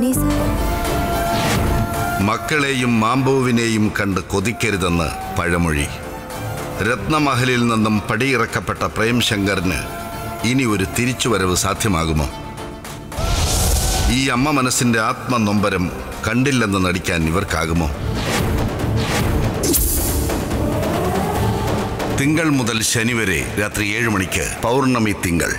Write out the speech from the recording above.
നിസ മക്കളെയും മാമ്പൂവിനെയും കണ്ട് കൊതിക്കരുതെന്ന് പഴമൊഴി. രത്നമഹലിൽ നിന്നും പടിയിറക്കപ്പെട്ട പ്രേംശങ്കറിന് ഇനി ഒരു തിരിച്ചുവരവ് സാധ്യമാകുമോ? ഈ അമ്മ മനസ്സിന്റെ ആത്മനൊമ്പരം കണ്ടില്ലെന്ന് നടിക്കാൻ ഇവർക്കാകുമോ? തിങ്കൾ മുതൽ ശനി വരെ രാത്രി ഏഴ് മണിക്ക് പൗർണമി തിങ്കൾ.